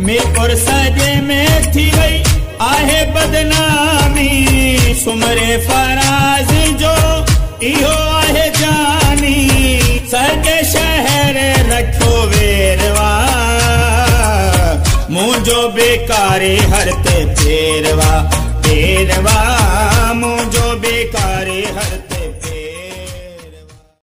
मीरपुर सजे में थी वई आहे बदनामी, सुमरे फराज़ जो इहो आहे जानी। सॼे शहर रखो वेरवा मुझो बेकारे हरते फेरवा। फेरवा मुझो बेकारे हरते